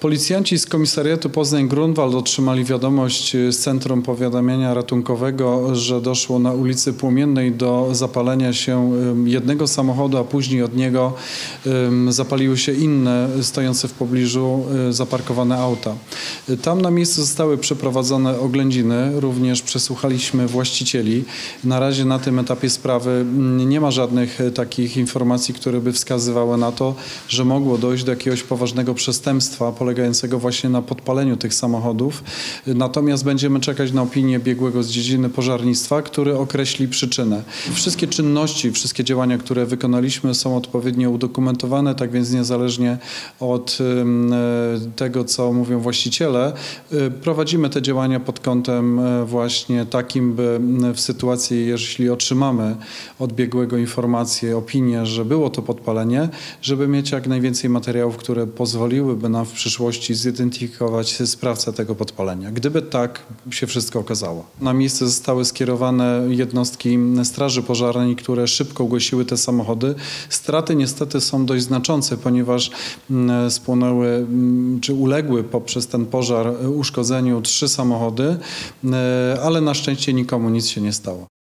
Policjanci z komisariatu Poznań-Grunwald otrzymali wiadomość z Centrum Powiadamiania Ratunkowego, że doszło na ulicy Płomiennej do zapalenia się jednego samochodu, a później od niego zapaliły się inne stojące w pobliżu e, zaparkowane auta. E, Tam na miejscu zostały przeprowadzone oględziny, również przesłuchaliśmy właścicieli. Na razie na tym etapie sprawy mm, nie ma żadnych takich informacji, które by wskazywały na to, że mogło dojść do jakiegoś poważnego przestępstwa właśnie na podpaleniu tych samochodów. Natomiast będziemy czekać na opinię biegłego z dziedziny pożarnictwa, który określi przyczynę. Wszystkie czynności, wszystkie działania, które wykonaliśmy są odpowiednio udokumentowane, tak więc niezależnie od e, tego, co mówią właściciele, e, prowadzimy te działania pod kątem e, właśnie takim, by w sytuacji, jeśli otrzymamy od biegłego informację, opinię, że było to podpalenie, żeby mieć jak najwięcej materiałów, które pozwoliłyby nam w przyszłości zidentyfikować sprawcę tego podpalenia. Gdyby tak się wszystko okazało. Na miejsce zostały skierowane jednostki Straży Pożarnej, które szybko ugasiły te samochody. Straty niestety są dość znaczące, ponieważ mm, spłonęły mm, czy uległy poprzez ten pożar e, uszkodzeniu trzy samochody, e, ale na szczęście nikomu nic się nie stało.